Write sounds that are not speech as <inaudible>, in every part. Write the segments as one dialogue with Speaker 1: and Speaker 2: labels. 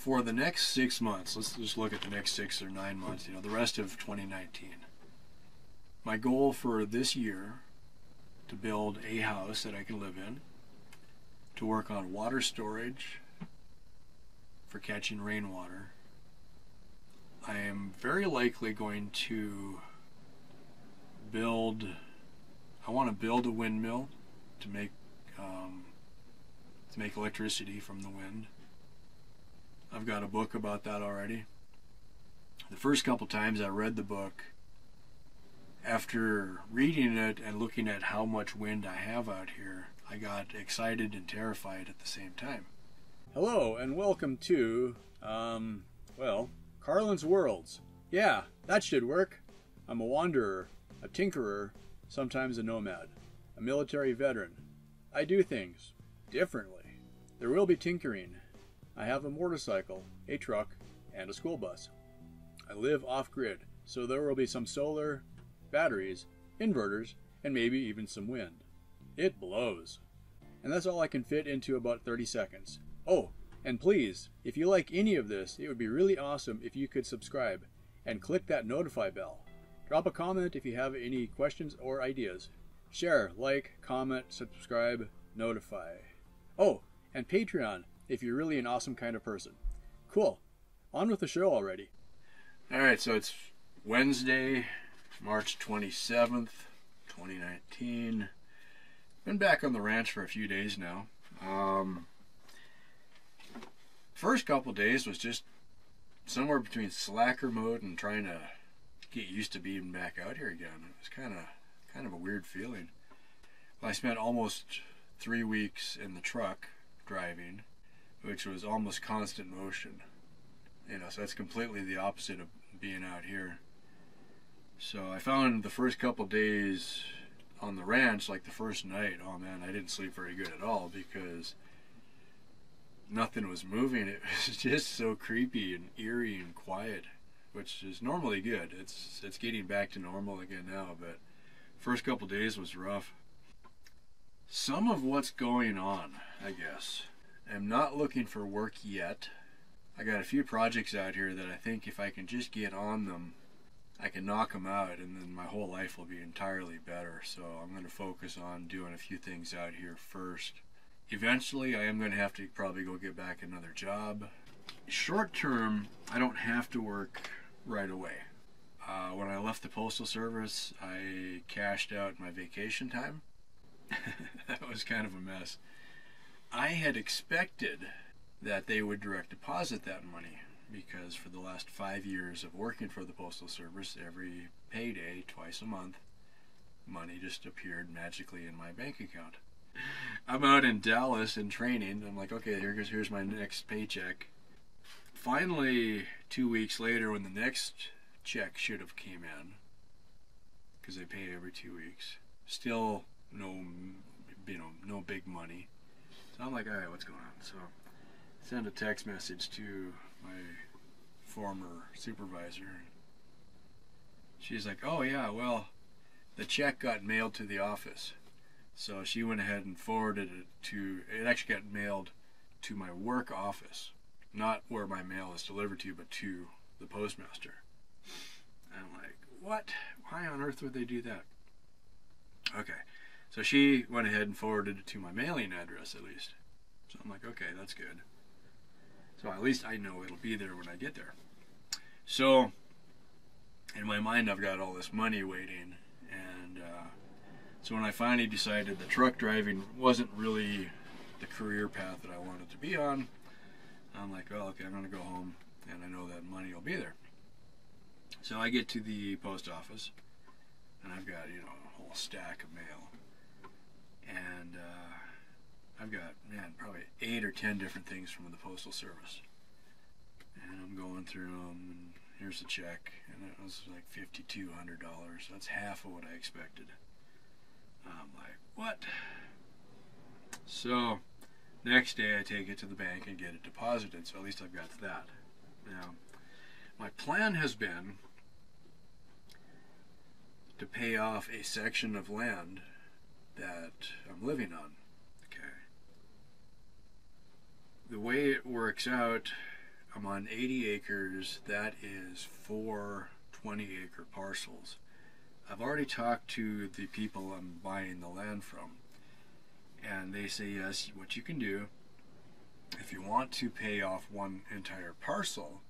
Speaker 1: for the next six months, let's just look at the next six or nine months, you know, the rest of 2019. My goal for this year to build a house that I can live in, to work on water storage for catching rainwater. I am very likely going to build, I want to build a windmill to make um, to make electricity from the wind. I've got a book about that already. The first couple times I read the book, after reading it and looking at how much wind I have out here, I got excited and terrified at the same time. Hello, and welcome to, um, well, Carlin's Worlds. Yeah, that should work. I'm a wanderer, a tinkerer, sometimes a nomad, a military veteran. I do things differently. There will be tinkering. I have a motorcycle, a truck, and a school bus. I live off grid, so there will be some solar, batteries, inverters, and maybe even some wind. It blows. And that's all I can fit into about 30 seconds. Oh, and please, if you like any of this, it would be really awesome if you could subscribe and click that notify bell. Drop a comment if you have any questions or ideas. Share, like, comment, subscribe, notify. Oh, and Patreon if you're really an awesome kind of person. Cool. On with the show already. All right, so it's Wednesday, March 27th, 2019. Been back on the ranch for a few days now. Um, first couple days was just somewhere between slacker mode and trying to get used to being back out here again. It was kind of kind of a weird feeling. Well, I spent almost three weeks in the truck driving, which was almost constant motion. You know, so that's completely the opposite of being out here. So I found the first couple days on the ranch, like the first night, oh man, I didn't sleep very good at all because nothing was moving. <laughs> It was just so creepy and eerie and quiet, which is normally good. It's it's getting back to normal again now, but first couple days was rough some of what's going on, I guess. I'm not looking for work yet. I got a few projects out here that I think if I can just get on them, I can knock them out and then my whole life will be entirely better. So I'm going to focus on doing a few things out here first. Eventually, I am going to have to probably go get back another job. Short term, I don't have to work right away. Uh, when I left the Postal Service, I cashed out my vacation time <laughs> that was kind of a mess. I had expected that they would direct deposit that money because for the last five years of working for the Postal Service, every payday, twice a month, money just appeared magically in my bank account. I'm out in Dallas in training. I'm like, okay, here's here's my next paycheck. Finally, two weeks later, when the next check should have came in, because they pay every two weeks, still no, you know, no big money. So I'm like, all right, what's going on? So send a text message to my former supervisor. She's like, oh yeah, well, the check got mailed to the office. So she went ahead and forwarded it to, it actually got mailed to my work office. Not where my mail is delivered to, but to the postmaster. And I'm like, what? Why on earth would they do that? Okay. So she went ahead and forwarded it to my mailing address at least. So I'm like, okay, that's good. So at least I know it'll be there when I get there. So in my mind, I've got all this money waiting. And uh, so when I finally decided that truck driving wasn't really the career path that I wanted to be on, I'm like, well, okay, I'm going to go home and I know that money will be there. So I get to the post office and I've got, you know, a whole stack of mail and uh, I've got man probably eight or ten different things from the postal service, and I'm going through them. And here's the check, and it was like fifty-two hundred dollars. That's half of what I expected. I'm like, what? So next day I take it to the bank and get it deposited. So at least I've got that. Now, my plan has been to pay off a section of land that I'm living on. Okay. The way it works out, I'm on 80 acres. That is four 20 acre parcels. I've already talked to the people I'm buying the land from, and they say yes, what you can do, if you want to pay off one entire parcel,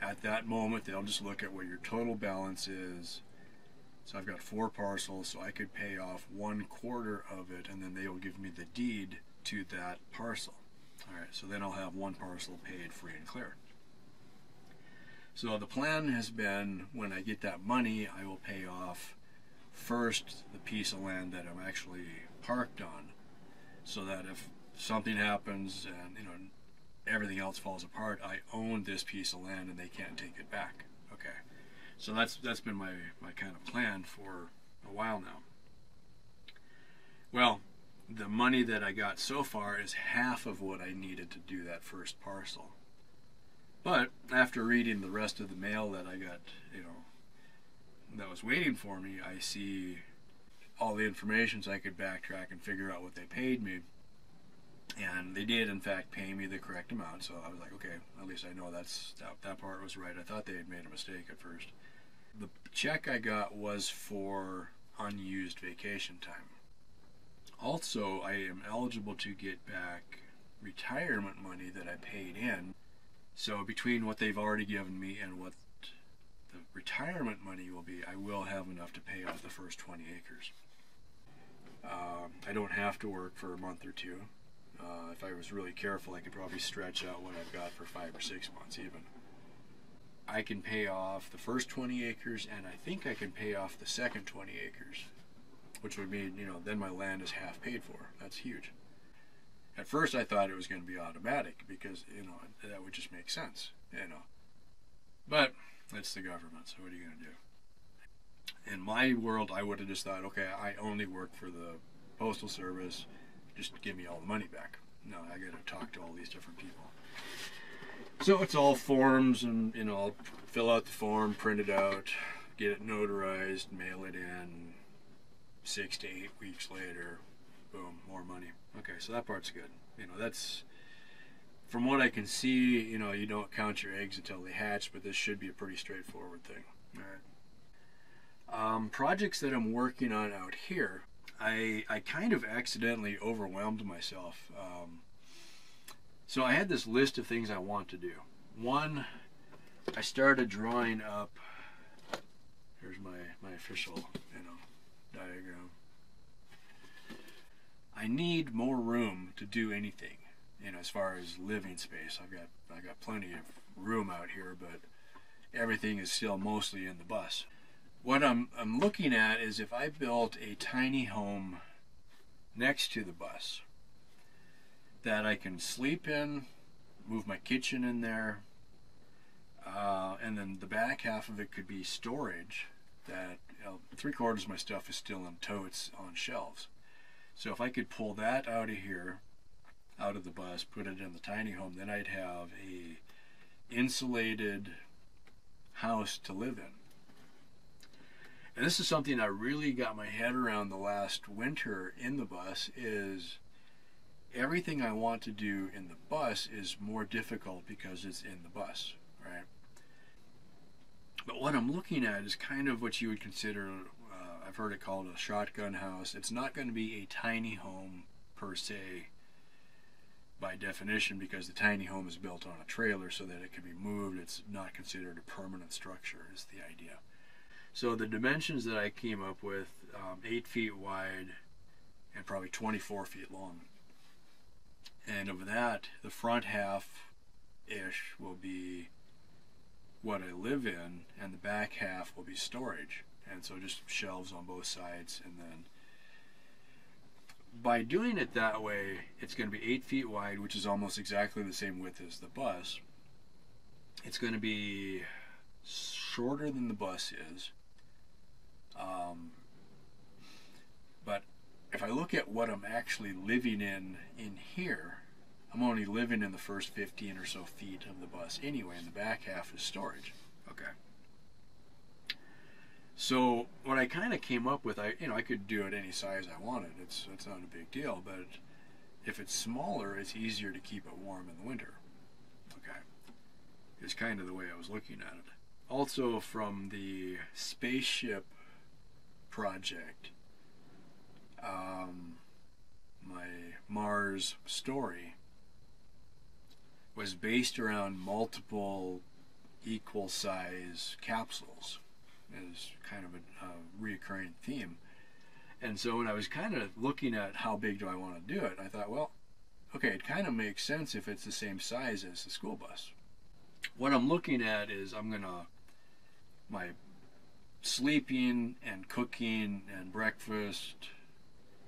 Speaker 1: at that moment they'll just look at what your total balance is. So I've got four parcels, so I could pay off one quarter of it, and then they will give me the deed to that parcel. All right, so then I'll have one parcel paid free and clear. So the plan has been when I get that money, I will pay off first the piece of land that I'm actually parked on, so that if something happens and you know everything else falls apart, I own this piece of land and they can't take it back. So that's that's been my my kind of plan for a while now. Well, the money that I got so far is half of what I needed to do that first parcel. But after reading the rest of the mail that I got, you know, that was waiting for me, I see all the information so I could backtrack and figure out what they paid me. And they did, in fact, pay me the correct amount. So I was like, okay, at least I know that's that, that part was right. I thought they had made a mistake at first. The check I got was for unused vacation time. Also, I am eligible to get back retirement money that I paid in so between what they've already given me and what the retirement money will be, I will have enough to pay off the first 20 acres. Uh, I don't have to work for a month or two. Uh, if I was really careful, I could probably stretch out what I've got for five or six months even. I can pay off the first 20 acres, and I think I can pay off the second 20 acres, which would mean, you know, then my land is half paid for. That's huge. At first, I thought it was going to be automatic because you know that would just make sense, you know. But it's the government, so what are you going to do? In my world, I would have just thought, okay, I only work for the postal service. Just give me all the money back. No, I got to talk to all these different people. So it's all forms, and you know, I'll fill out the form, print it out, get it notarized, mail it in. Six to eight weeks later, boom, more money. Okay, so that part's good. You know, that's from what I can see. You know, you don't count your eggs until they hatch, but this should be a pretty straightforward thing. All right. Um, projects that I'm working on out here, I I kind of accidentally overwhelmed myself. Um, so I had this list of things I want to do. One, I started drawing up. Here's my my official, you know, diagram. I need more room to do anything. You know, as far as living space, I've got I've got plenty of room out here, but everything is still mostly in the bus. What I'm I'm looking at is if I built a tiny home next to the bus that I can sleep in, move my kitchen in there, uh, and then the back half of it could be storage. That you know, three quarters of my stuff is still in totes on shelves. So if I could pull that out of here, out of the bus, put it in the tiny home, then I'd have a insulated house to live in. And this is something I really got my head around the last winter in the bus is everything I want to do in the bus is more difficult because it's in the bus, right? But what I'm looking at is kind of what you would consider I've heard it called a shotgun house. It's not going to be a tiny home per se by definition because the tiny home is built on a trailer so that it can be moved. It's not considered a permanent structure is the idea. So the dimensions that I came up with, um, 8 feet wide and probably 24 feet long. And of that, the front half ish will be what I live in, and the back half will be storage. And so just shelves on both sides and then by doing it that way it's going to be eight feet wide which is almost exactly the same width as the bus. It's going to be shorter than the bus is. Um, if I look at what I'm actually living in in here I'm only living in the first 15 or so feet of the bus anyway and the back half is storage okay so what I kind of came up with, I you know I could do it any size I wanted. It's it's not a big deal, but if it's smaller, it's easier to keep it warm in the winter. Okay. Is kind of the way I was looking at it. Also, from the spaceship project, um, my Mars story was based around multiple equal size capsules is kind of a, a reoccurring theme. And so when I was kind of looking at how big do I want to do it, I thought, well, okay, it kind of makes sense if it's the same size as the school bus. What I'm looking at is I'm going to, my sleeping and cooking and breakfast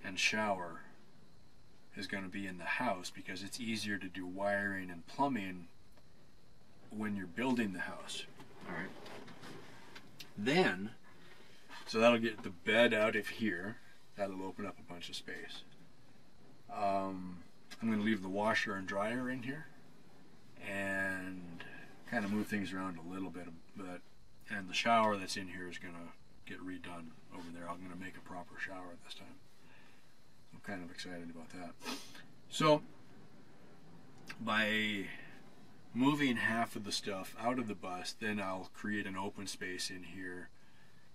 Speaker 1: and shower is going to be in the house because it's easier to do wiring and plumbing when you're building the house. All right. Then, so that'll get the bed out of here. That'll open up a bunch of space. Um, I'm going to leave the washer and dryer in here and kind of move things around a little bit. But and the shower that's in here is going to get redone over there. I'm going to make a proper shower this time. Kind of excited about that. So by moving half of the stuff out of the bus, then I'll create an open space in here,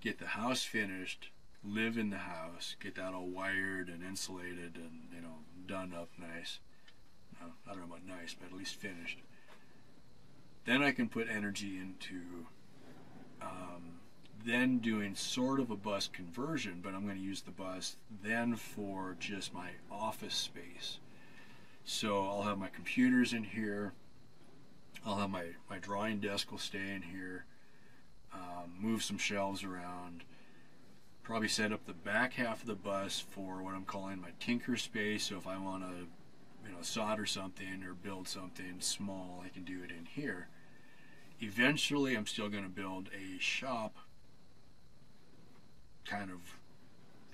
Speaker 1: get the house finished, live in the house, get that all wired and insulated and you know done up nice. Uh, I don't know about nice, but at least finished. Then I can put energy into um, then doing sort of a bus conversion, but I'm going to use the bus then for just my office space. So I'll have my computers in here I'll have my, my drawing desk will stay in here, um, move some shelves around, probably set up the back half of the bus for what I'm calling my tinker space. So if I want to, you know, solder something or build something small, I can do it in here. Eventually, I'm still going to build a shop kind of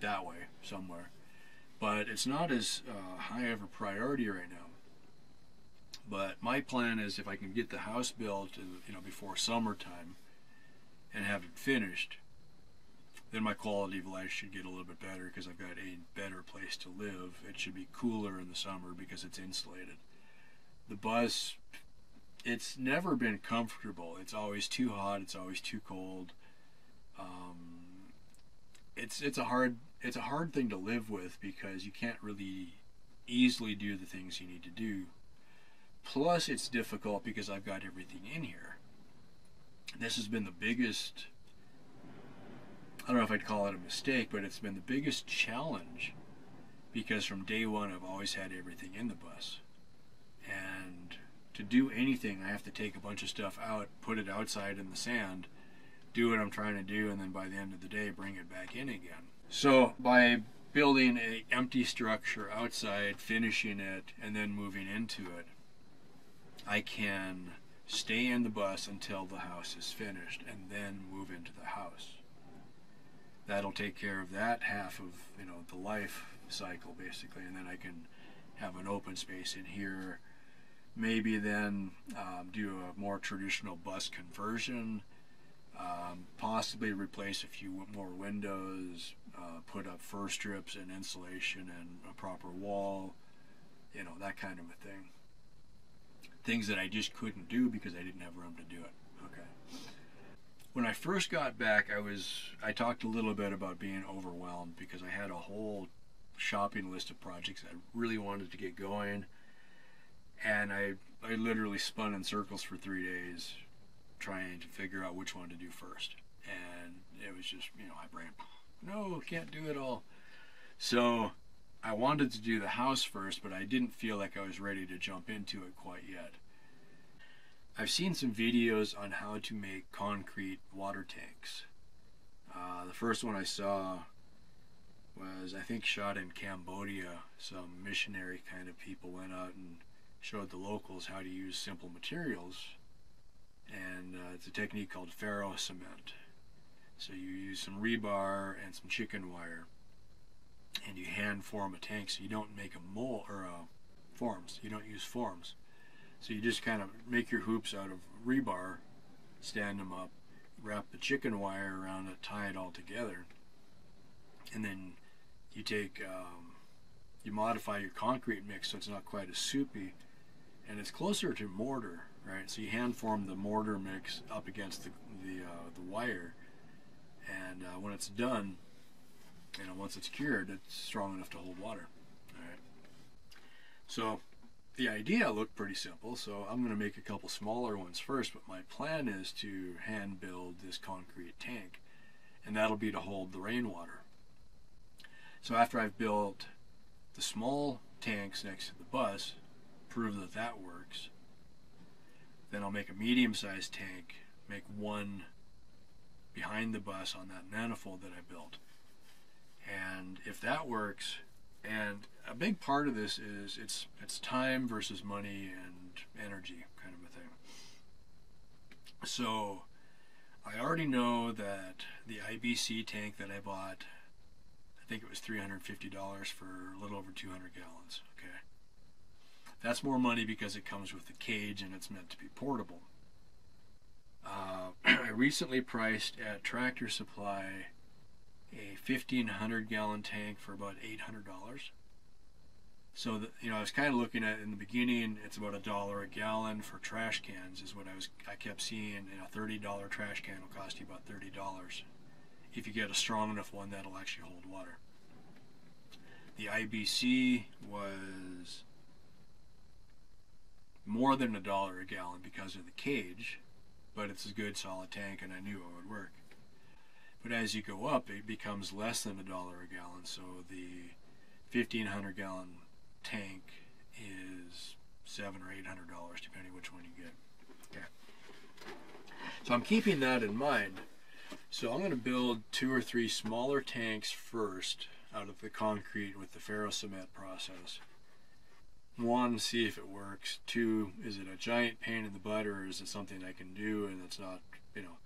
Speaker 1: that way somewhere. But it's not as uh, high of a priority right now but my plan is if I can get the house built, you know, before summertime, and have it finished, then my quality of life should get a little bit better because I've got a better place to live. It should be cooler in the summer because it's insulated. The bus, it's never been comfortable. It's always too hot. It's always too cold. It's it's a hard it's a hard thing to live with because you can't really easily do the things you need to do Plus, it's difficult because I've got everything in here. This has been the biggest, I don't know if I'd call it a mistake, but it's been the biggest challenge because from day one I've always had everything in the bus. And to do anything, I have to take a bunch of stuff out, put it outside in the sand, do what I'm trying to do, and then by the end of the day, bring it back in again. So by building a empty structure outside, finishing it, and then moving into it, I can stay in the bus until the house is finished and then move into the house. That'll take care of that half of you know the life cycle basically, and then I can have an open space in here. Maybe then um, do a more traditional bus conversion. Um, possibly replace a few more windows, uh, put up fir strips and insulation and a proper wall, you know, that kind of a thing things that I just couldn't do because I didn't have room to do it. Okay. When I first got back, I was I talked a little bit about being overwhelmed because I had a whole shopping list of projects I really wanted to get going, and I I literally spun in circles for three days trying to figure out which one to do first, and it was just you know my brain, no, can't do it all. So I wanted to do the house first, but I didn't feel like I was ready to jump into it quite yet. I've seen some videos on how to make concrete water tanks. Uh, the first one I saw was, I think, shot in Cambodia. Some missionary kind of people went out and showed the locals how to use simple materials. And uh, it's a technique called ferro cement. So you use some rebar and some chicken wire and you hand form a tank so you don't make a mold or uh, forms. You don't use forms. So you just kind of make your hoops out of rebar stand them up wrap the chicken wire around it tie it all together and then you take um, you modify your concrete mix so it's not quite as soupy and it's closer to mortar right? So you hand form the mortar mix up against the the, uh, the wire, and uh, when it's done, you know, once it's cured, it's strong enough to hold water. All right. So the idea looked pretty simple, so I'm going to make a couple smaller ones first, but my plan is to hand build this concrete tank, and that'll be to hold the rainwater. So after I've built the small tanks next to the bus, prove that that works, then I'll make a medium-sized tank, make one behind the bus on that manifold that I built. And if that works, and a big part of this is it's it's time versus money and energy kind of a thing. So I already know that the IBC tank that I bought, I think it was $350 for a little over 200 gallons. That's more money because it comes with the cage and it's meant to be portable. Uh, <clears throat> I recently priced at Tractor Supply a 1500 gallon tank for about $800. So that you know, I was kind of looking at in the beginning, it's about a dollar a gallon for trash cans is what I was. I kept seeing, and a thirty dollar trash can will cost you about thirty dollars. If you get a strong enough one that'll actually hold water. The IBC was more than a dollar a gallon because of the cage, but it's a good solid tank, and I knew it would work. But as you go up, it becomes less than a dollar a gallon. So the 1500 gallon tank is seven or eight hundred dollars, depending which one you get. Okay. So I'm keeping that in mind. So I'm going to build two or three smaller tanks first out of the concrete with the ferro cement process. One, see if it works. Two, is it a giant pain in the butt or is it something I can do and it's not, you know,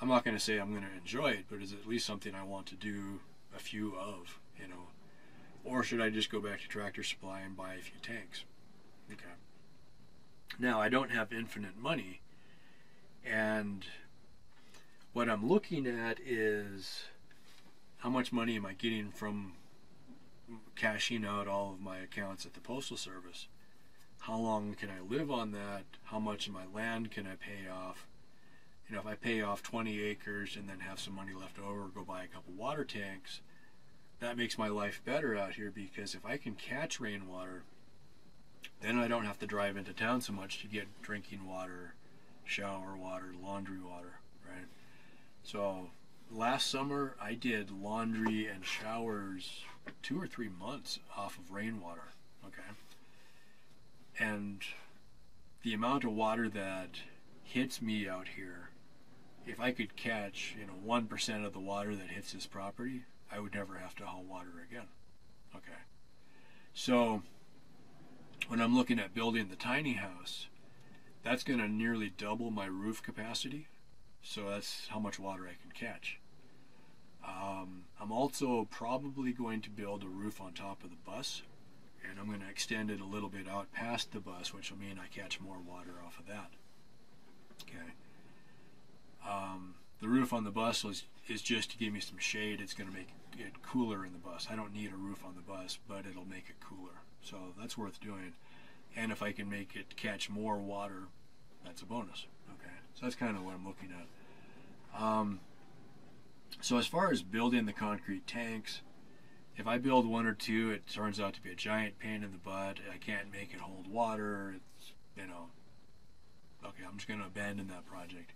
Speaker 1: I'm not going to say I'm going to enjoy it, but is it at least something I want to do a few of, you know? Or should I just go back to Tractor Supply and buy a few tanks? Okay. Now, I don't have infinite money, and what I'm looking at is how much money am I getting from cashing out all of my accounts at the Postal Service? How long can I live on that? How much of my land can I pay off? you know, if I pay off 20 acres and then have some money left over, go buy a couple water tanks, that makes my life better out here because if I can catch rainwater, then I don't have to drive into town so much to get drinking water, shower water, laundry water, right? So last summer I did laundry and showers two or three months off of rainwater, okay? And the amount of water that hits me out here if I could catch, you know, one percent of the water that hits this property, I would never have to haul water again. Okay. So when I'm looking at building the tiny house, that's going to nearly double my roof capacity. So that's how much water I can catch. Um, I'm also probably going to build a roof on top of the bus, and I'm going to extend it a little bit out past the bus, which will mean I catch more water off of that. Okay. Um, the roof on the bus was, is just to give me some shade. It's going to make it cooler in the bus. I don't need a roof on the bus, but it'll make it cooler. So that's worth doing. And if I can make it catch more water, that's a bonus. Okay, so that's kind of what I'm looking at. Um, so as far as building the concrete tanks, if I build one or two, it turns out to be a giant pain in the butt. I can't make it hold water. It's you know, okay, I'm just going to abandon that project.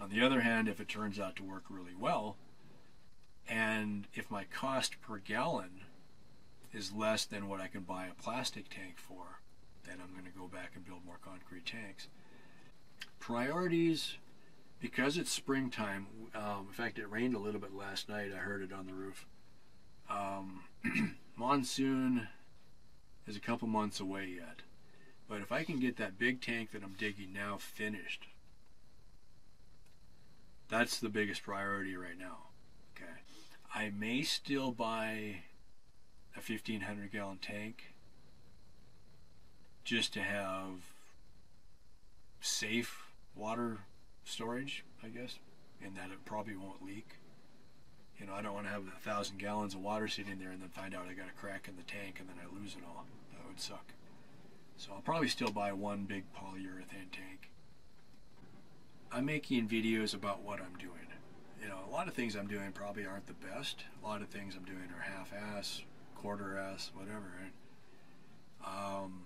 Speaker 1: On the other hand, if it turns out to work really well, and if my cost per gallon is less than what I can buy a plastic tank for, then I'm going to go back and build more concrete tanks. Priorities, because it's springtime, um, in fact, it rained a little bit last night. I heard it on the roof. Um, <clears throat> monsoon is a couple months away yet. But if I can get that big tank that I'm digging now finished, that's the biggest priority right now. Okay. I may still buy a 1500 gallon tank just to have safe water storage, I guess, and that it probably won't leak. You know, I don't want to have a thousand gallons of water sitting there and then find out I got a crack in the tank and then I lose it all. That would suck. So I'll probably still buy one big polyurethane tank I'm making videos about what I'm doing. You know, a lot of things I'm doing probably aren't the best. A lot of things I'm doing are half-ass, quarter-ass, whatever. Um,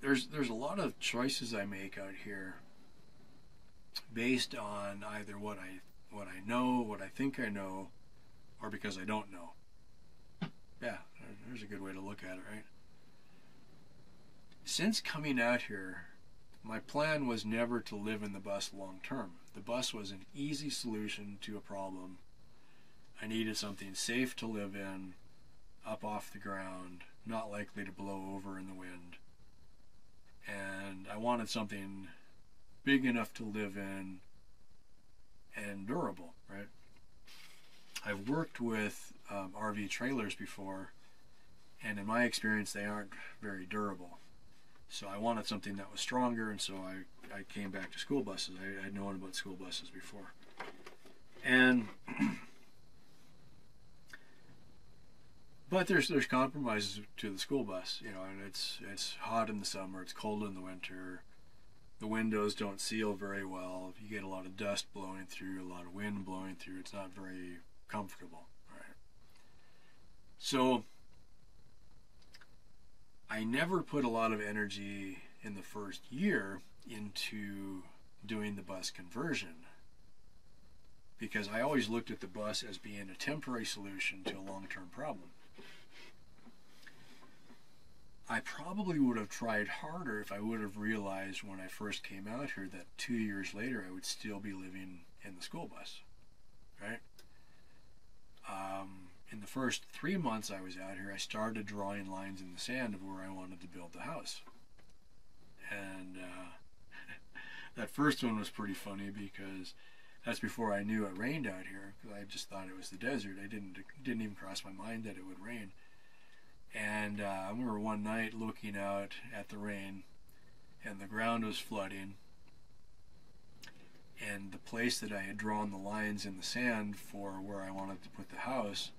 Speaker 1: there's there's a lot of choices I make out here based on either what I what I know, what I think I know, or because I don't know. Yeah, there's a good way to look at it, right? Since coming out here, my plan was never to live in the bus long term. The bus was an easy solution to a problem. I needed something safe to live in, up off the ground, not likely to blow over in the wind. And I wanted something big enough to live in and durable, right? I've worked with um, RV trailers before, and in my experience, they aren't very durable. So I wanted something that was stronger, and so I, I came back to school buses. I had known about school buses before. And <clears throat> but there's there's compromises to the school bus, you know, and it's it's hot in the summer, it's cold in the winter. The windows don't seal very well. You get a lot of dust blowing through, a lot of wind blowing through. It's not very comfortable, right? So I never put a lot of energy in the first year into doing the bus conversion because I always looked at the bus as being a temporary solution to a long term problem. I probably would have tried harder if I would have realized when I first came out here that two years later I would still be living in the school bus, right? Um, in the first three months I was out here, I started drawing lines in the sand of where I wanted to build the house. And uh, <laughs> that first one was pretty funny because that's before I knew it rained out here. I just thought it was the desert. I didn't didn't even cross my mind that it would rain. And uh, I remember one night looking out at the rain, and the ground was flooding. And the place that I had drawn the lines in the sand for where I wanted to put the house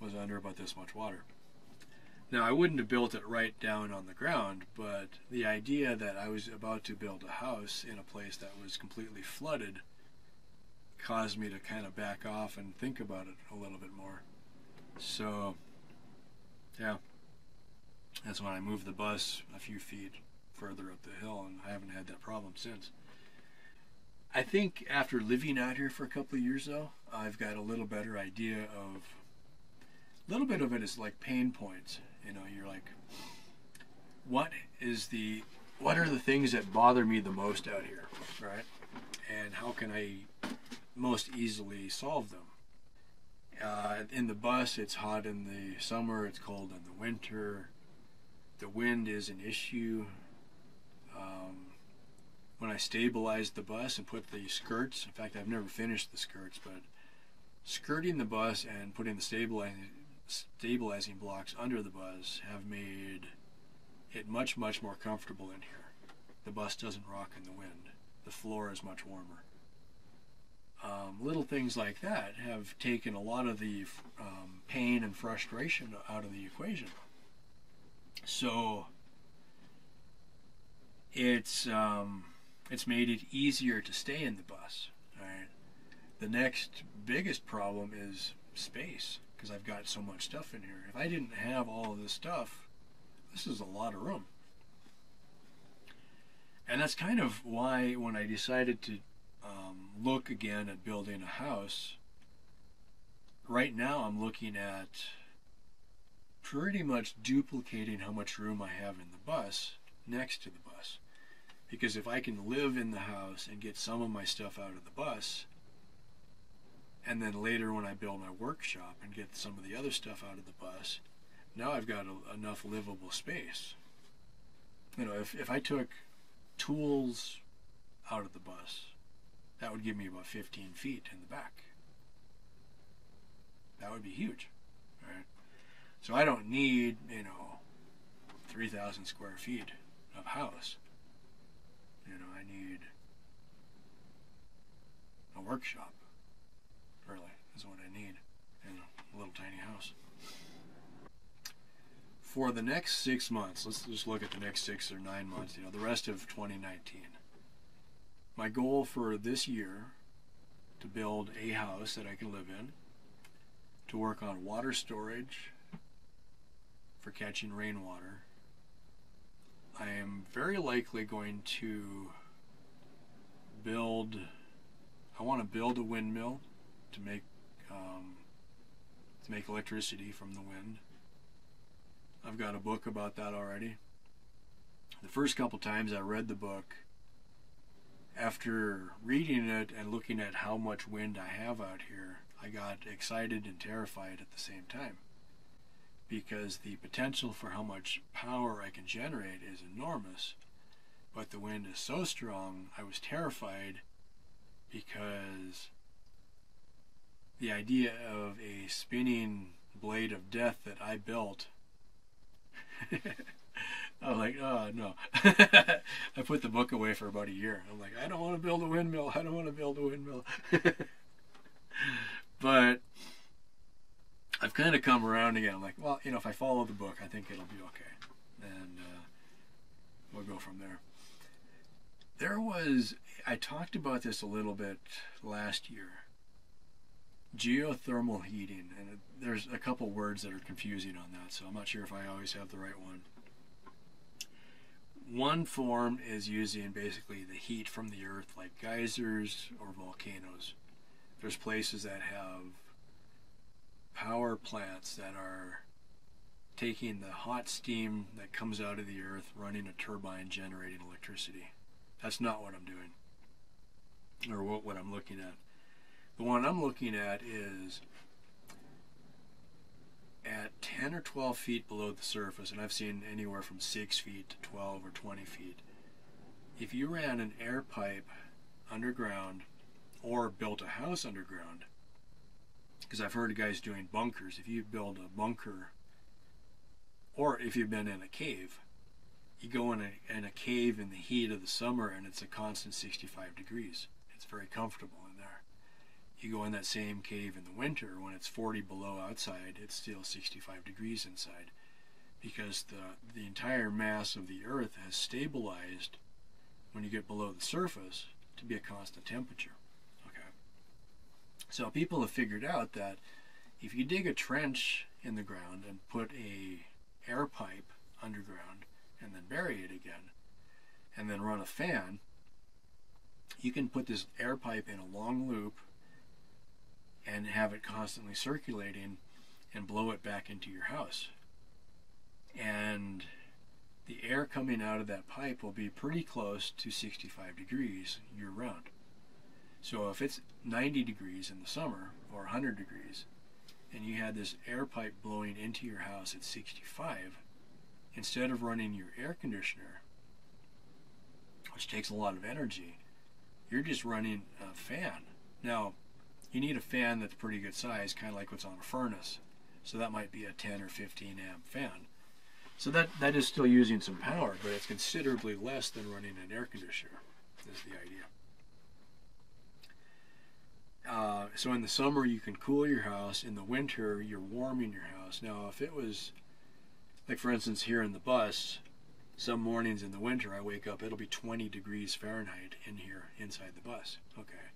Speaker 1: was under about this much water. Now, I wouldn't have built it right down on the ground, but the idea that I was about to build a house in a place that was completely flooded caused me to kind of back off and think about it a little bit more. So, yeah, that's when I moved the bus a few feet further up the hill, and I haven't had that problem since. I think after living out here for a couple of years, though, I've got a little better idea of a little bit of it is like pain points. You know, you're like, what is the, what are the things that bother me the most out here, right? And how can I most easily solve them? Uh, in the bus, it's hot in the summer, it's cold in the winter. The wind is an issue. Um, when I stabilized the bus and put the skirts, in fact, I've never finished the skirts, but skirting the bus and putting the stabilizing stabilizing blocks under the bus have made it much, much more comfortable in here. The bus doesn't rock in the wind. The floor is much warmer. Um, little things like that have taken a lot of the um, pain and frustration out of the equation. So it's um, it's made it easier to stay in the bus. The next biggest problem is space because I've got so much stuff in here. If I didn't have all of this stuff, this is a lot of room. And that's kind of why when I decided to um, look again at building a house, right now I'm looking at pretty much duplicating how much room I have in the bus next to the bus. Because if I can live in the house and get some of my stuff out of the bus, and then later when I build my workshop and get some of the other stuff out of the bus, now I've got a, enough livable space. You know, if, if I took tools out of the bus, that would give me about 15 feet in the back. That would be huge? So I don't need, you know, 3,000 square feet of house. You know, I need a workshop really, is what I need in a little tiny house. For the next six months, let's just look at the next six or nine months, you know, the rest of 2019. my goal for this year to build a house that I can live in, to work on water storage for catching rainwater. I am very likely going to build. I want to build a windmill to make um, to make electricity from the wind. I've got a book about that already. The first couple times I read the book, after reading it and looking at how much wind I have out here, I got excited and terrified at the same time. Because the potential for how much power I can generate is enormous, but the wind is so strong, I was terrified because the idea of a spinning blade of death that I built. <laughs> I was like, oh no. <laughs> I put the book away for about a year. I'm like, I don't want to build a windmill. I don't want to build a windmill. <laughs> but I've kind of come around again. I'm like, well, you know, if I follow the book, I think it'll be okay. And uh, we'll go from there. There was, I talked about this a little bit last year geothermal heating, and there's a couple words that are confusing on that, so I'm not sure if I always have the right one. One form is using basically the heat from the earth, like geysers or volcanoes. There's places that have power plants that are taking the hot steam that comes out of the earth, running a turbine, generating electricity. That's not what I'm doing, or what, what I'm looking at. The one I'm looking at is at 10 or 12 feet below the surface, and I've seen anywhere from 6 feet to 12 or 20 feet. If you ran an air pipe underground or built a house underground, because I've heard of guys doing bunkers, if you build a bunker, or if you've been in a cave, you go in a, in a cave in the heat of the summer and it's a constant 65 degrees. It's very comfortable in there. you go in that same cave in the winter when it's 40 below outside, it's still 65 degrees inside because the, the entire mass of the earth has stabilized when you get below the surface to be a constant temperature. So people have figured out that if you dig a trench in the ground and put a air pipe underground and then bury it again and then run a fan, you can put this air pipe in a long loop and have it constantly circulating and blow it back into your house. And the air coming out of that pipe will be pretty close to 65 degrees year round. So if it's 90 degrees in the summer or 100 degrees, and you had this air pipe blowing into your house at 65, instead of running your air conditioner, which takes a lot of energy, you're just running a fan. Now, you need a fan that's pretty good size, kind of like what's on a furnace. So that might be a 10 or 15 amp fan. So that, that is still using some power, but it's considerably less than running an air conditioner, is the idea. Uh, so in the summer, you can cool your house. In the winter, you're warming your house. Now, if it was, like for instance, here in the bus, some mornings in the winter, I wake up, it'll be 20 degrees Fahrenheit in here inside the bus. Okay.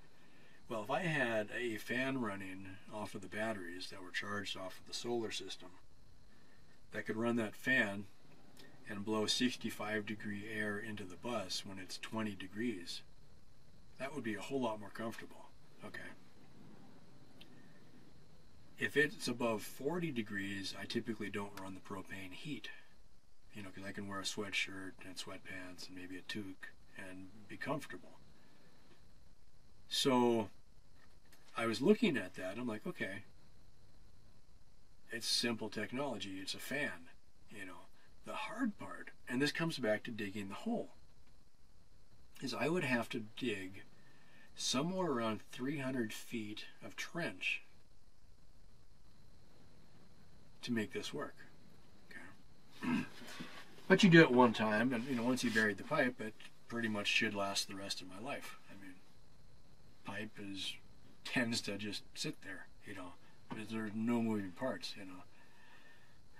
Speaker 1: Well, if I had a fan running off of the batteries that were charged off of the solar system that could run that fan and blow 65 degree air into the bus when it's 20 degrees, that would be a whole lot more comfortable. Okay. If it's above 40 degrees, I typically don't run the propane heat. You know, because I can wear a sweatshirt and sweatpants and maybe a toque and be comfortable. So I was looking at that. I'm like, okay, it's simple technology. It's a fan, you know. The hard part, and this comes back to digging the hole, is I would have to dig somewhere around 300 feet of trench to make this work. Okay. but you do it one time, and you know once you buried the pipe, it pretty much should last the rest of my life. I mean, pipe is tends to just sit there, you know. There's no moving parts, you know.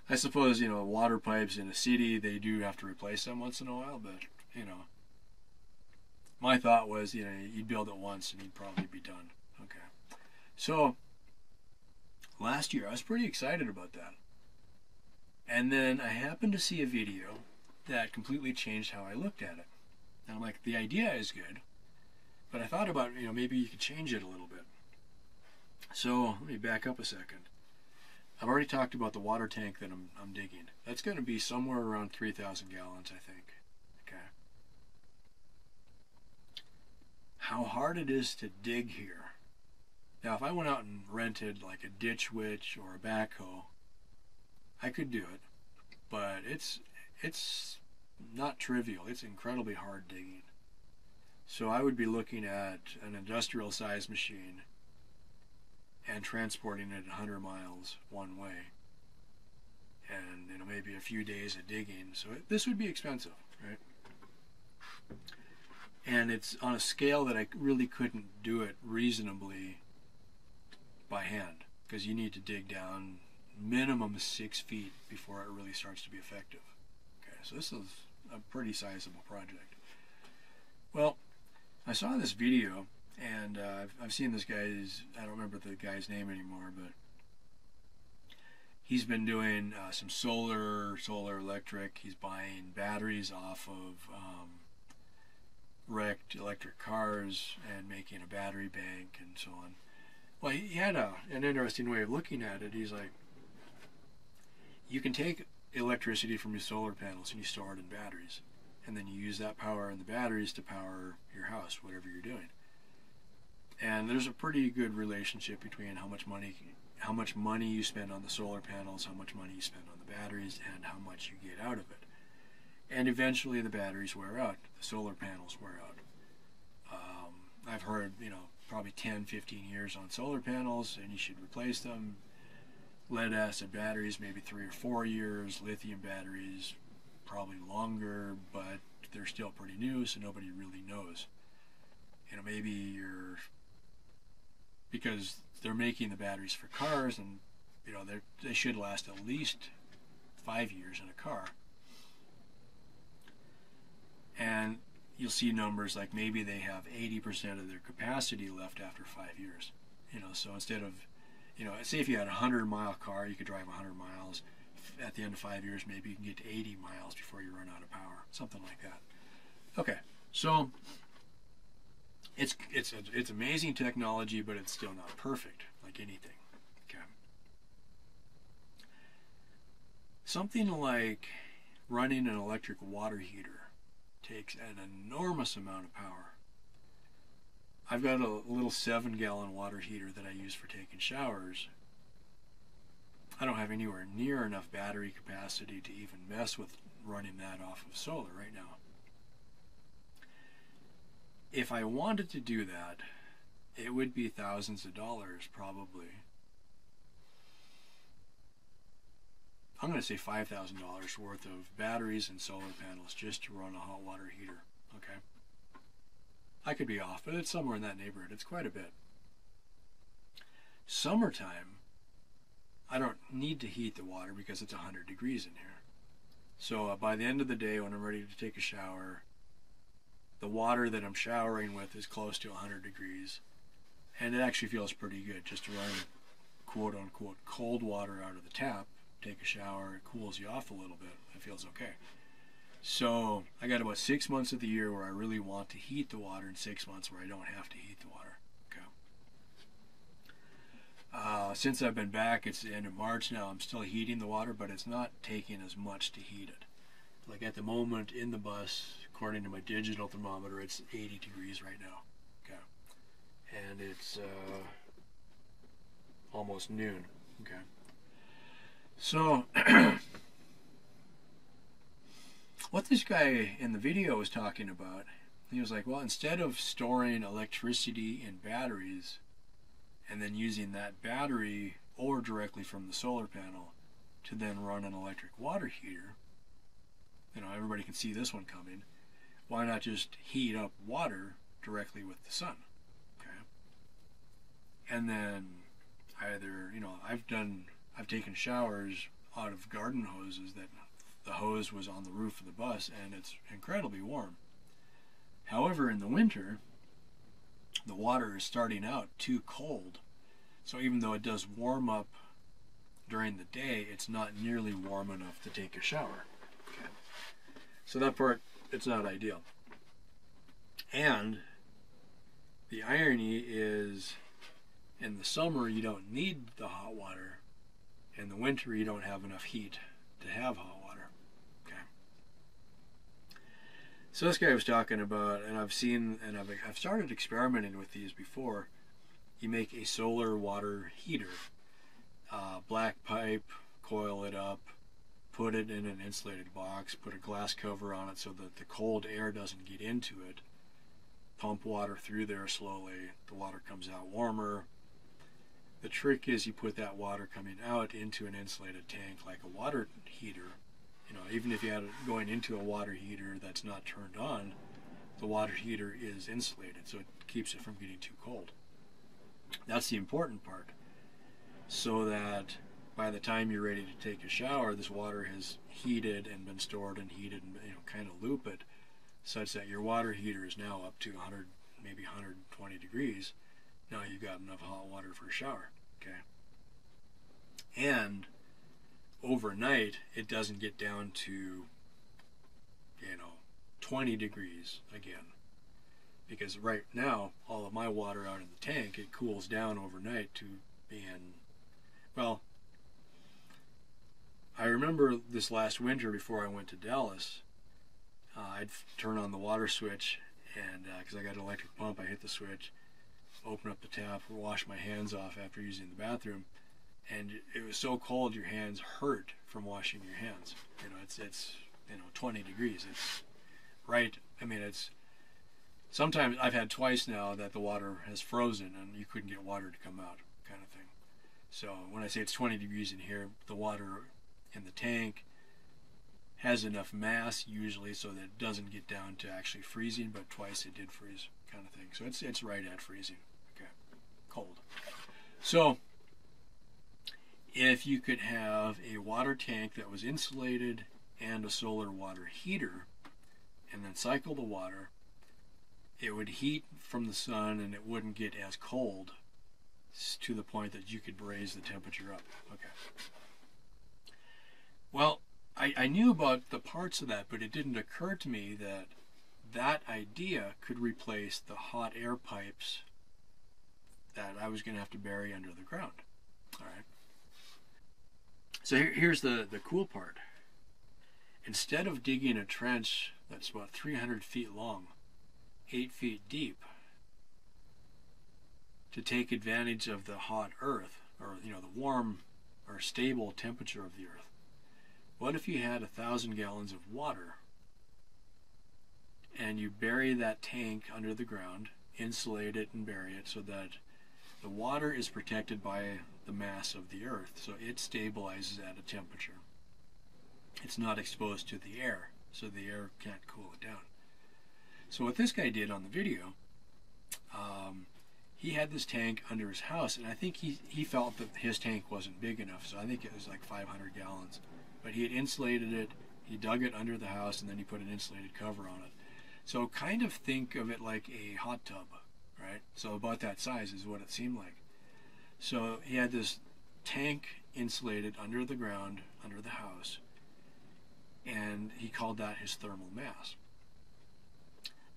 Speaker 1: I suppose, you know, water pipes in a city, they do have to replace them once in a while, but, you know, my thought was, you know, you'd build it once and you'd probably be done. Okay. So last year I was pretty excited about that. And then I happened to see a video that completely changed how I looked at it. And I'm like, the idea is good, but I thought about, you know, maybe you could change it a little bit. So let me back up a second. I've already talked about the water tank that I'm, I'm digging. That's going to be somewhere around 3,000 gallons, I think. Okay. How hard it is to dig here. Now, if I went out and rented like a ditch witch or a backhoe, I could do it, but it's it's not trivial. It's incredibly hard digging. So I would be looking at an industrial size machine and transporting it 100 miles one way and you know maybe a few days of digging so it, this would be expensive right and it's on a scale that I really couldn't do it reasonably by hand because you need to dig down minimum six feet before it really starts to be effective okay so this is a pretty sizable project well I saw this video and uh, I've, I've seen this guy's I don't remember the guy's name anymore, but he's been doing uh, some solar, solar electric. He's buying batteries off of um, wrecked electric cars and making a battery bank and so on. Well, he, had a, an interesting way of looking at it. He's like, you can take electricity from your solar panels and you store it in batteries, and then you use that power in the batteries to power your house, whatever you're doing and there's a pretty good relationship between how much money how much money you spend on the solar panels, how much money you spend on the batteries, and how much you get out of it. And eventually the batteries wear out, the solar panels wear out. Um, I've heard, you know, probably 10, 15 years on solar panels, and you should replace them. Lead acid batteries, maybe three or four years. Lithium batteries, probably longer, but they're still pretty new, so nobody really knows. You know, maybe you're because they're making the batteries for cars, and you know they they should last at least five years in a car. And you'll see numbers like maybe they have 80% of their capacity left after five years. You know, so instead of, you know, say if you had a 100 mile car, you could drive 100 miles. At the end of five years, maybe you can get to 80 miles before you run out of power, something like that. Okay, so it's it's it's amazing technology, but it's still not perfect, like anything. Okay. Something like running an electric water heater takes an enormous amount of power. I've got a little seven gallon water heater that I use for taking showers. I don't have anywhere near enough battery capacity to even mess with running that off of solar right now if I wanted to do that, it would be thousands of dollars probably. I'm going to say $5,000 worth of batteries and solar panels just to run a hot water heater. Okay. I could be off, but it's somewhere in that neighborhood. It's quite a bit. Summertime, I don't need to heat the water because it's 100 degrees in here. So uh, by the end of the day, when I'm ready to take a shower, the water that I'm showering with is close to 100 degrees. And it actually feels pretty good just to run quote unquote cold water out of the tap, take a shower, it cools you off a little bit. It feels okay. So I got about six months of the year where I really want to heat the water, and six months where I don't have to heat the water. Okay. Uh, since I've been back, it's the end of March now. I'm still heating the water, but it's not taking as much to heat it. Like at the moment in the bus, according to my digital thermometer, it's 80 degrees right now. Okay. And it's uh, almost noon. Okay. So, <clears throat> what this guy in the video was talking about, he was like, well, instead of storing electricity in batteries and then using that battery or directly from the solar panel to then run an electric water heater, you know, everybody can see this one coming why not just heat up water directly with the sun? Okay. And then either, you know, I've done, I've taken showers out of garden hoses that the hose was on the roof of the bus and it's incredibly warm. However, in the winter, the water is starting out too cold. So even though it does warm up during the day, it's not nearly warm enough to take a shower. Okay. So that part, it's not ideal. And the irony is in the summer, you don't need the hot water. In the winter, you don't have enough heat to have hot water. Okay. So this guy was talking about, and I've seen, and I've, I've started experimenting with these before. You make a solar water heater, uh, black pipe, coil it up, put it in an insulated box, put a glass cover on it so that the cold air doesn't get into it. Pump water through there slowly. The water comes out warmer. The trick is you put that water coming out into an insulated tank like a water heater. You know, even if you had it going into a water heater that's not turned on, the water heater is insulated, so it keeps it from getting too cold. That's the important part. So that by the time you're ready to take a shower, this water has heated and been stored and heated and you know kind of loop it such that your water heater is now up to 100 maybe 120 degrees. Now you've got enough hot water for a shower, okay? And overnight it doesn't get down to you know 20 degrees again. Because right now all of my water out in the tank it cools down overnight to being well I remember this last winter before I went to Dallas uh, I'd turn on the water switch and because uh, I got an electric pump I hit the switch open up the tap wash my hands off after using the bathroom and it was so cold your hands hurt from washing your hands you know it's it's you know 20 degrees it's right I mean it's sometimes I've had twice now that the water has frozen and you couldn't get water to come out, kind of thing. So when I say it's 20 degrees in here, the water in the tank has enough mass usually so that it doesn't get down to actually freezing, but twice it did freeze, kind of thing. So it's it's right at freezing. Cold. So if you could have a water tank that was insulated and a solar water heater, and then cycle the water it would heat from the sun and it wouldn't get as cold to the point that you could raise the temperature up. Okay. Well, I, I knew about the parts of that, but it didn't occur to me that that idea could replace the hot air pipes that I was going to have to bury under the ground. All right. So here, here's the, the cool part. Instead of digging a trench that's about 300 feet long, eight feet deep to take advantage of the hot earth or you know the warm or stable temperature of the earth what if you had a thousand gallons of water and you bury that tank under the ground insulate it and bury it so that the water is protected by the mass of the earth so it stabilizes at a temperature it's not exposed to the air so the air can't cool it down so what this guy did on the video, um, he had this tank under his house, and I think he, he felt that his tank wasn't big enough, so I think it was like 500 gallons. But he had insulated it, he dug it under the house, and then he put an insulated cover on it. So kind of think of it like a hot tub, right? So about that size is what it seemed like. So he had this tank insulated under the ground, under the house, and he called that his thermal mass.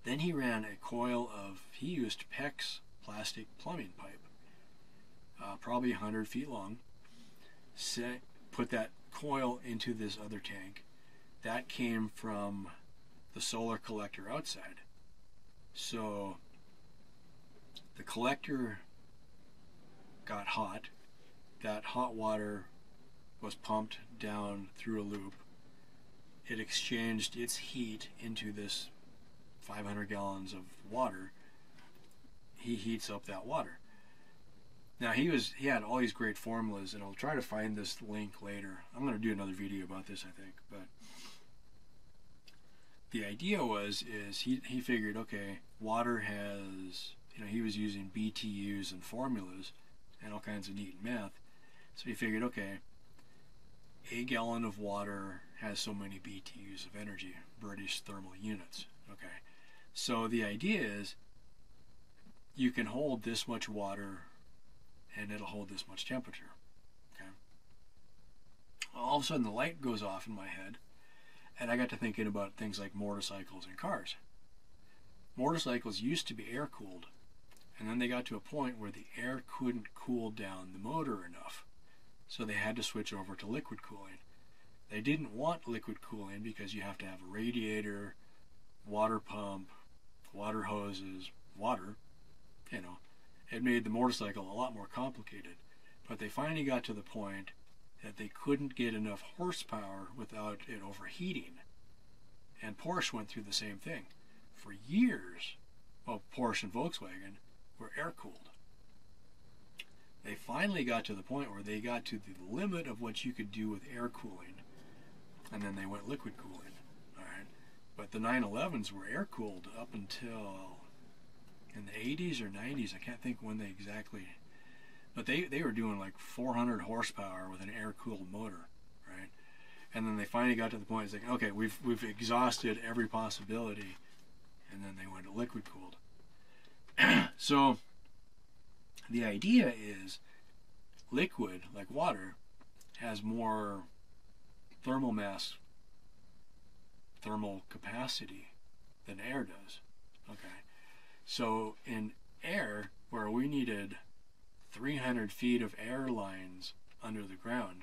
Speaker 1: Then he ran a coil of, he used PEX plastic plumbing pipe, uh, probably 100 feet long. Set, put that coil into this other tank. That came from the solar collector outside. So the collector got hot. That hot water was pumped down through a loop. It exchanged its heat into this 500 gallons of water, he heats up that water. Now he was he had all these great formulas, and I'll try to find this link later. I'm going to do another video about this, I think. But the idea was is he he figured okay, water has you know he was using BTUs and formulas and all kinds of neat math. So he figured okay, a gallon of water has so many BTUs of energy, British thermal units. Okay, So the idea is you can hold this much water and it'll hold this much temperature. Okay. All of a sudden the light goes off in my head and I got to thinking about things like motorcycles and cars. Motorcycles used to be air cooled and then they got to a point where the air couldn't cool down the motor enough. So they had to switch over to liquid cooling. They didn't want liquid cooling because you have to have a radiator, water pump, water hoses, water, you know. It made the motorcycle a lot more complicated. But they finally got to the point that they couldn't get enough horsepower without it overheating. And Porsche went through the same thing. For years, well, Porsche and Volkswagen were air cooled. They finally got to the point where they got to the limit of what you could do with air cooling, and then they went liquid cooling. All right, but the 911s were air cooled up until in the 80s or 90s. I can't think when they exactly, but they they were doing like 400 horsepower with an air cooled motor, right? And then they finally got to the point it's like, okay, we've we've exhausted every possibility, and then they went liquid cooled. <clears throat> so the idea is liquid, like water, has more thermal mass, thermal capacity than air does. Okay. So in air, where we needed 300 feet of air lines under the ground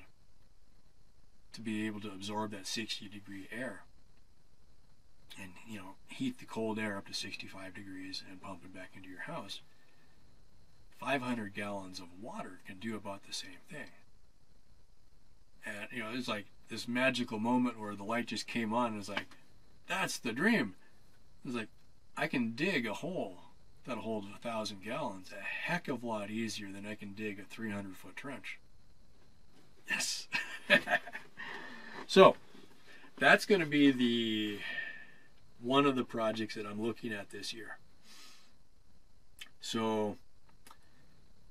Speaker 1: to be able to absorb that 60 degree air, and you know heat the cold air up to 65 degrees and pump it back into your house 500 gallons of water can do about the same thing. And you know it's like this magical moment where the light just came on and it's like that's the dream. It's like i can dig a hole that'll hold a thousand gallons a heck of a lot easier than i can dig a 300 foot trench. Yes. <laughs> So that's going to be the one of the projects that I'm looking at this year. So,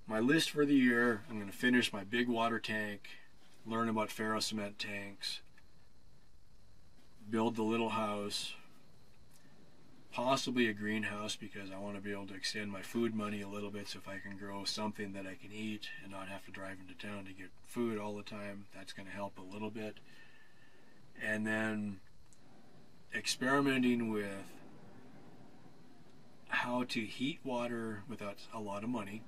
Speaker 1: my list for the year I'm going to finish my big water tank, learn about ferro cement tanks, build the little house, possibly a greenhouse because I want to be able to extend my food money a little bit so if I can grow something that I can eat and not have to drive into town to get food all the time, that's going to help a little bit. And then experimenting with how to heat water without a lot of money,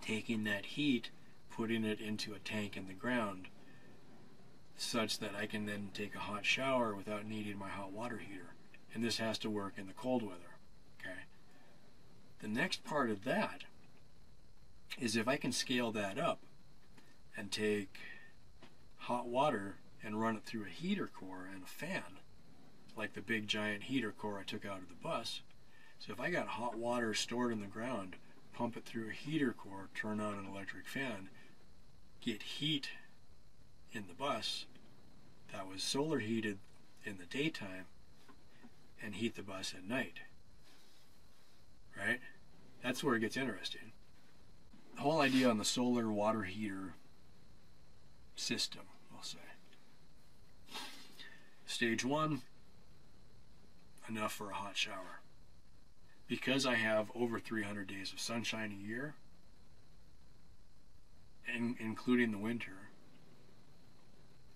Speaker 1: taking that heat, putting it into a tank in the ground, such that I can then take a hot shower without needing my hot water heater. And this has to work in the cold weather. Okay. The next part of that is if I can scale that up and take hot water and run it through a heater core and a fan, like the big giant heater core I took out of the bus. So if I got hot water stored in the ground, pump it through a heater core, turn on an electric fan, get heat in the bus that was solar heated in the daytime and heat the bus at night. Right? That's where it gets interesting. The whole idea on the solar water heater system, I'll say. Stage one, enough for a hot shower. Because I have over 300 days of sunshine a year, in, including the winter,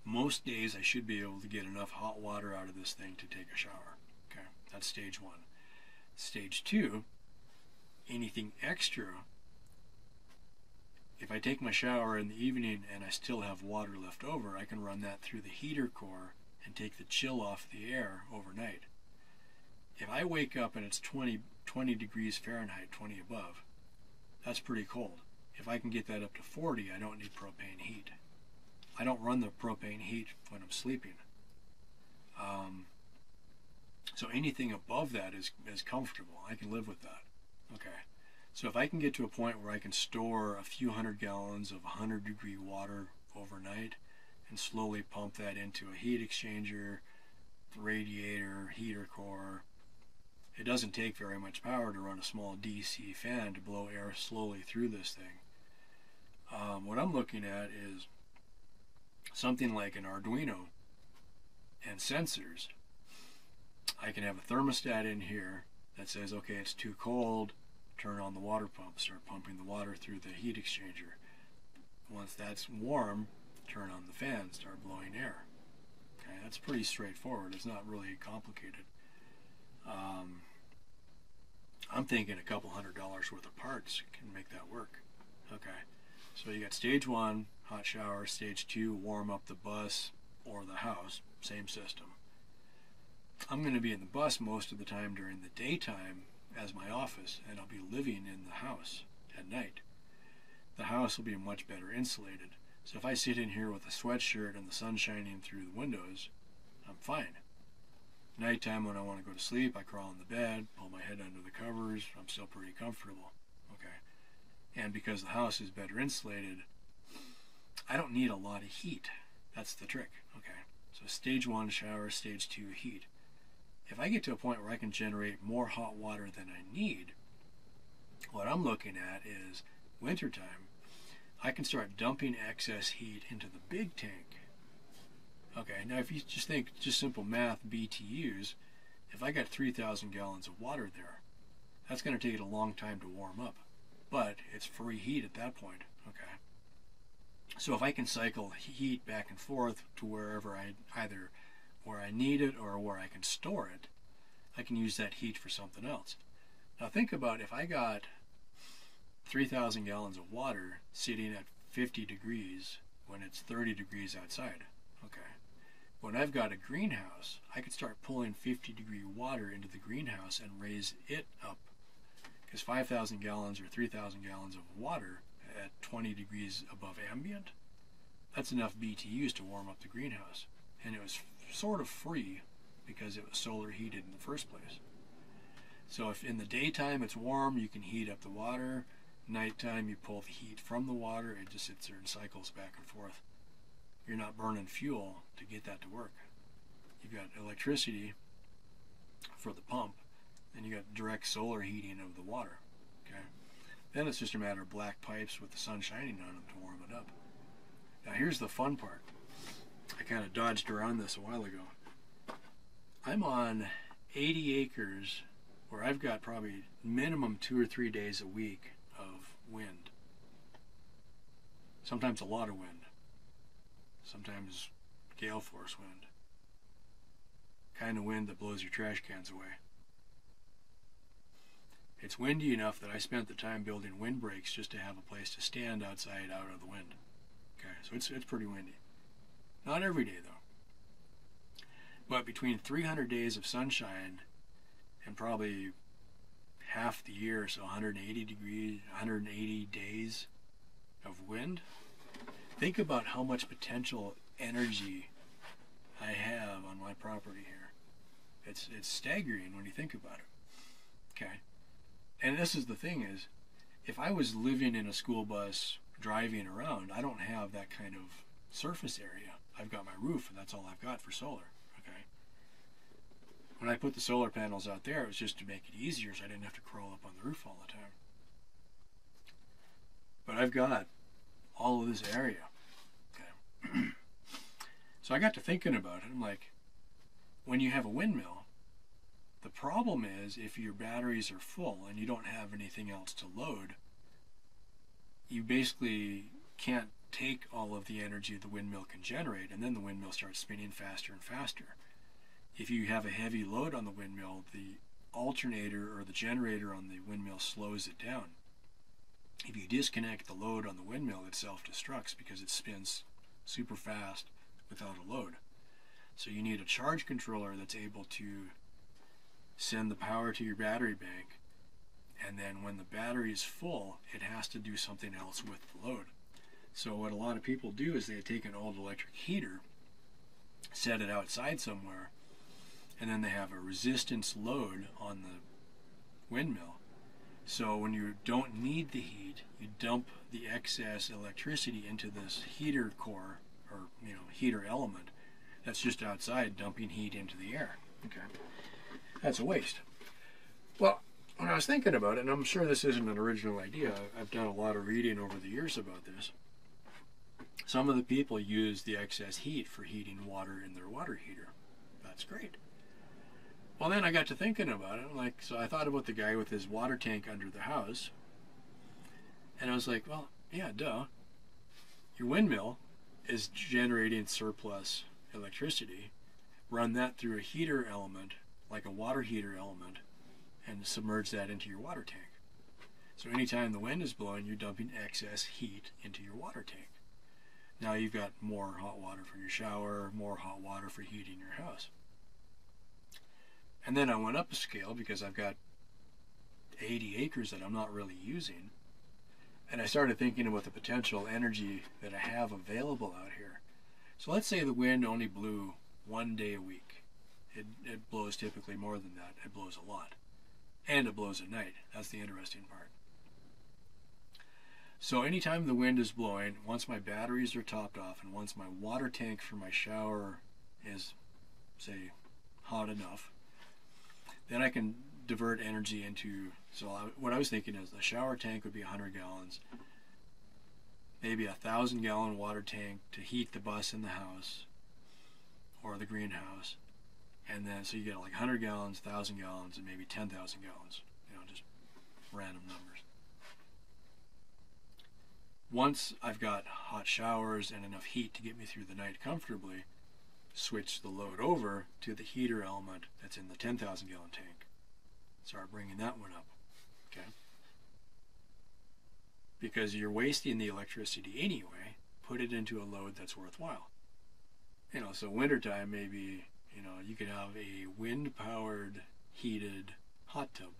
Speaker 1: most days I should be able to get enough hot water out of this thing to take a shower. Okay, that's stage one. Stage two, anything extra, if I take my shower in the evening and I still have water left over, I can run that through the heater core and take the chill off the air overnight if I wake up and it's 20, 20 degrees Fahrenheit, 20 above, that's pretty cold. If I can get that up to 40, I don't need propane heat. I don't run the propane heat when I'm sleeping. Um, so anything above that is, is comfortable. I can live with that. Okay. So if I can get to a point where I can store a few hundred gallons of 100 degree water overnight and slowly pump that into a heat exchanger, radiator, heater core, it doesn't take very much power to run a small DC fan to blow air slowly through this thing. Um, what I'm looking at is something like an Arduino and sensors I can have a thermostat in here that says, okay, it's too cold, turn on the water pump, start pumping the water through the heat exchanger. Once that's warm, turn on the fan, start blowing air. Okay, that's pretty straightforward. It's not really complicated. Um, I'm thinking a couple hundred dollars worth of parts can make that work. Okay, so you got stage one, hot shower, stage two, warm up the bus or the house, same system. I'm going to be in the bus most of the time during the daytime as my office, and I'll be living in the house at night. The house will be much better insulated. So if I sit in here with a sweatshirt and the sun shining through the windows, I'm fine. Nighttime when I want to go to sleep, I crawl in the bed, pull my head under the covers, I'm still pretty comfortable. Okay. And because the house is better insulated, I don't need a lot of heat. That's the trick. Okay. So stage one shower, stage two heat. If I get to a point where I can generate more hot water than I need, what I'm looking at is wintertime, I can start dumping excess heat into the big tank. Okay, now if you just think just simple math BTUs, if I got 3,000 gallons of water there, that's going to take it a long time to warm up. But it's free heat at that point. Okay. So if I can cycle heat back and forth to wherever I either where I need it or where I can store it, I can use that heat for something else. Now think about if I got 3,000 gallons of water sitting at 50 degrees when it's 30 degrees outside. Okay. When I've got a greenhouse, I could start pulling 50 degree water into the greenhouse and raise it up. Because 5,000 gallons or 3,000 gallons of water at 20 degrees above ambient, that's enough BTUs to warm up the greenhouse. And it was sort of free because it was solar heated in the first place. So if in the daytime it's warm, you can heat up the water. Nighttime, you pull the heat from the water. It just sits there and cycles back and forth. You're not burning fuel to get that to work. You've got electricity for the pump, and you got direct solar heating of the water. Okay. Then it's just a matter of black pipes with the sun shining on them to warm it up. Now here's the fun part. I kind of dodged around this a while ago. I'm on 80 acres where I've got probably minimum two or three days a week of wind. Sometimes a lot of wind. Sometimes gale force wind. Kind of wind that blows your trash cans away. It's windy enough that I spent the time building windbreaks just to have a place to stand outside out of the wind. Okay, so it's, it's pretty windy. Not every day, though. But between 300 days of sunshine and probably half the year, so 180 degrees, 180 days of wind, think about how much potential energy I have on my property here. It's it's staggering when you think about it. Okay. And this is the thing is, if I was living in a school bus driving around, I don't have that kind of surface area. I've got my roof, and that's all I've got for solar. Okay. When I put the solar panels out there, it was just to make it easier, so I didn't have to crawl up on the roof all the time. But I've got all of this area. <clears throat> So I got to thinking about it. I'm like, when you have a windmill, the problem is if your batteries are full and you don't have anything else to load, you basically can't take all of the energy the windmill can generate, and then the windmill starts spinning faster and faster. If you have a heavy load on the windmill, the alternator or the generator on the windmill slows it down. If you disconnect the load on the windmill, it self destructs because it spins super fast without a load. So you need a charge controller that's able to send the power to your battery bank, and then when the battery is full, it has to do something else with the load. So what a lot of people do is they take an old electric heater, set it outside somewhere, and then they have a resistance load on the windmill. So when you don't need the heat, you dump the excess electricity into this heater core or you know heater element that's just outside dumping heat into the air. Okay. That's a waste. Well, when I was thinking about it, and I'm sure this isn't an original idea, I've done a lot of reading over the years about this. Some of the people use the excess heat for heating water in their water heater. That's great. Well, then I got to thinking about it. Like, so I thought about the guy with his water tank under the house, and I was like, well, yeah, duh. Your windmill is generating surplus electricity. Run that through a heater element, like a water heater element, and submerge that into your water tank. So anytime the wind is blowing, you're dumping excess heat into your water tank. Now you've got more hot water for your shower, more hot water for heating your house. And then I went up a scale because I've got 80 acres that I'm not really using. And I started thinking about the potential energy that I have available out here. So let's say the wind only blew one day a week. It, it blows typically more than that. It blows a lot. And it blows at night. That's the interesting part. So anytime the wind is blowing, once my batteries are topped off and once my water tank for my shower is, say, hot enough, then I can divert energy into. So I, what I was thinking is a shower tank would be 100 gallons, maybe a thousand gallon water tank to heat the bus in the house or the greenhouse, and then so you get like 100 gallons, 1,000 gallons, and maybe 10,000 gallons. You know, just random numbers. Once I've got hot showers and enough heat to get me through the night comfortably, switch the load over to the heater element that's in the 10,000 gallon tank. Start bringing that one up. Okay? Because you're wasting the electricity anyway, put it into a load that's worthwhile. You know, so wintertime maybe, you know, you could have a wind powered heated hot tub.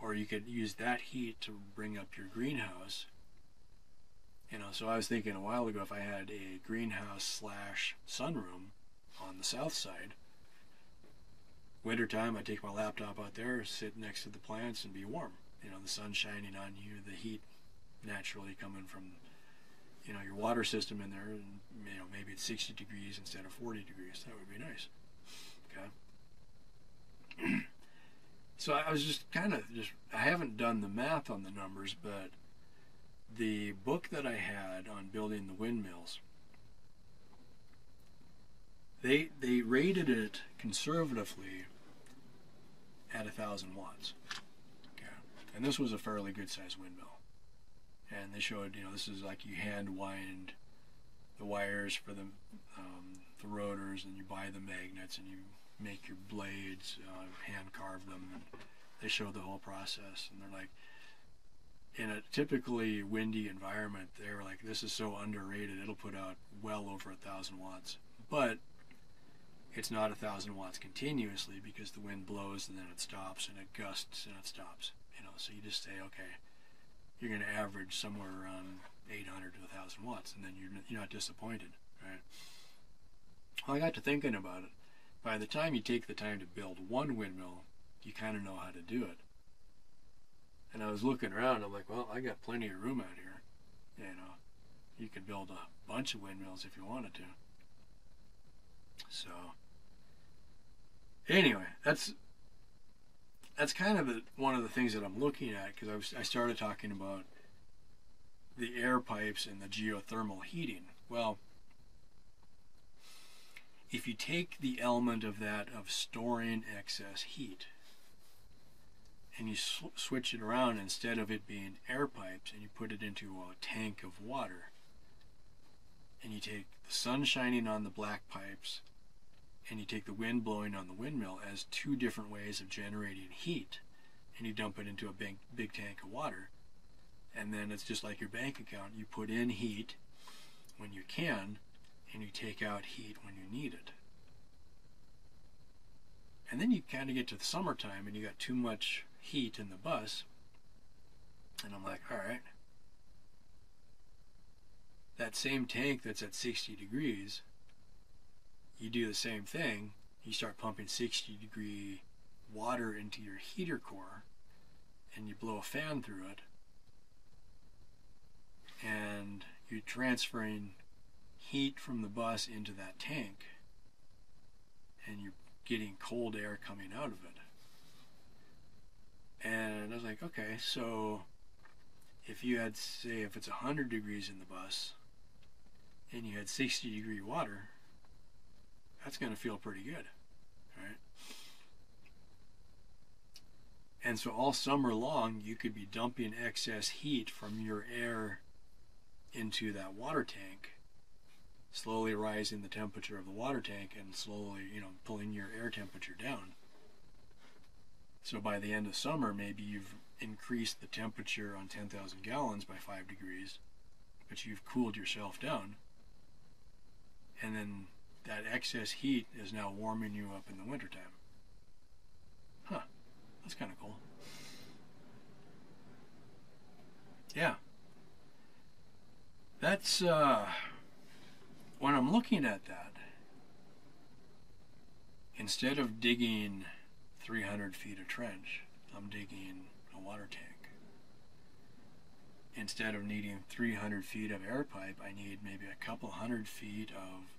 Speaker 1: Or you could use that heat to bring up your greenhouse you know, so I was thinking a while ago if I had a greenhouse slash sunroom on the south side, wintertime I take my laptop out there, sit next to the plants and be warm. You know, the sun shining on you, the heat naturally coming from, you know, your water system in there, and you know maybe it's 60 degrees instead of 40 degrees. That would be nice. Okay. <clears throat> so I was just kind of just I haven't done the math on the numbers, but the book that I had on building the windmills, they they rated it conservatively at a thousand watts. And this was a fairly good sized windmill. And they showed, you know, this is like you hand wind the wires for the um, the rotors, and you buy the magnets, and you make your blades, uh, hand carve them, and they showed the whole process. And they're like, in a typically windy environment, they're like, this is so underrated. It'll put out well over a thousand watts, but it's not a thousand watts continuously because the wind blows and then it stops and it gusts and it stops. So you just say, okay, you're going to average somewhere around 800 to 1,000 watts, and then you're you're not disappointed, right? Well, I got to thinking about it. By the time you take the time to build one windmill, you kind of know how to do it. And I was looking around. I'm like, well, I got plenty of room out here. You know, you could build a bunch of windmills if you wanted to. So, anyway, that's that's kind of one of the things that I'm looking at because I, I started talking about the air pipes and the geothermal heating. Well, if you take the element of that of storing excess heat and you sw- switch it around instead of it being air pipes and you put it into a tank of water and you take the sun shining on the black pipes and you take the wind blowing on the windmill as two different ways of generating heat and you dump it into a big, big tank of water and then it's just like your bank account you put in heat when you can and you take out heat when you need it and then you kind of get to the summertime and you got too much heat in the bus. And I'm like, all right. That same tank that's at 60 degrees, you do the same thing. You start pumping 60 degree water into your heater core and you blow a fan through it. And you're transferring heat from the bus into that tank. And you're getting cold air coming out of it. And I was like, okay, so if you had, say, if it's 100 degrees in the bus and you had 60 degree water, that's going to feel pretty good, right? And so all summer long, you could be dumping excess heat from your air into that water tank, slowly rising the temperature of the water tank and slowly, you know, pulling your air temperature down. So by the end of summer, maybe you've increased the temperature on 10,000 gallons by 5 degrees, but you've cooled yourself down. And then that excess heat is now warming you up in the wintertime. Huh. That's kind of cool. Yeah. That's, uh, when I'm looking at that, instead of digging 300 feet of trench, I'm digging a water tank. Instead of needing 300 feet of air pipe, I need maybe a couple hundred feet of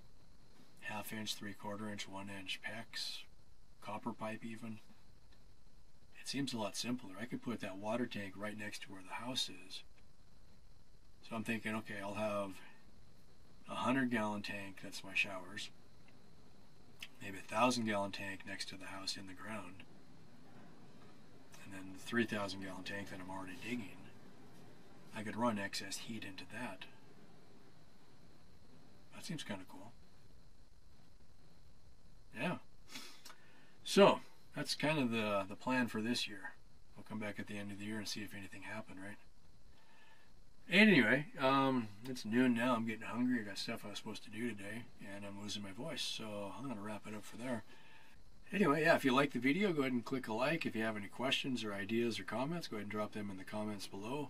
Speaker 1: half inch, three quarter inch, one inch PEX, copper pipe even. It seems a lot simpler. I could put that water tank right next to where the house is. So I'm thinking, okay, I'll have a hundred gallon tank, that's my showers. Maybe a thousand gallon tank next to the house in the ground. And then the 3,000 gallon tank that I'm already digging. I could run excess heat into that. That seems kind of cool. Yeah. So, that's kind of the, the plan for this year. We'll come back at the end of the year and see if anything happened, right? Anyway, um, it's noon now. I'm getting hungry. I got stuff I was supposed to do today, and I'm losing my voice. So I'm to wrap it up for there. Anyway, yeah, if you like the video, go ahead and click a like. If you have any questions or ideas or comments, go ahead and drop them in the comments below.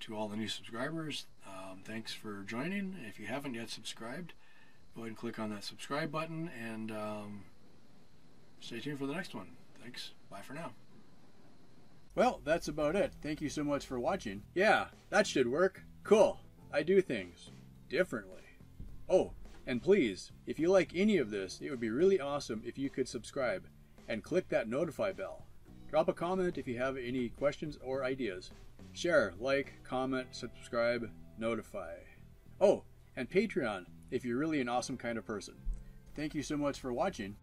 Speaker 1: To all the new subscribers, um, thanks for joining. If you haven't yet subscribed, go ahead and click on that subscribe button and um, stay tuned for the next one. Thanks. Bye for now. Well, that's about it. Thank you so much for watching. Yeah, that should work. Cool. I do things differently. Oh, and please, if you like any of this, it would be really awesome if you could subscribe and click that notify bell. Drop a comment if you have any questions or ideas. Share, like, comment, subscribe, notify. Oh, and Patreon if you're really an awesome kind of person. Thank you so much for watching.